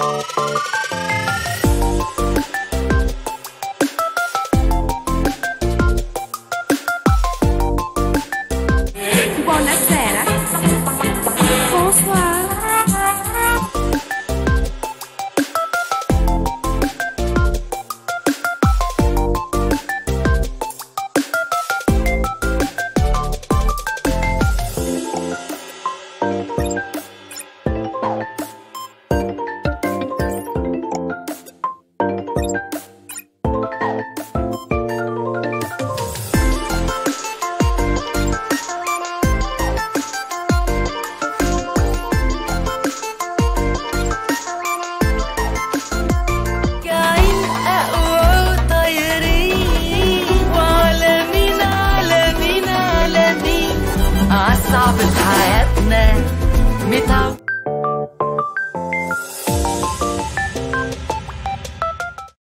Música Catarina. Metal.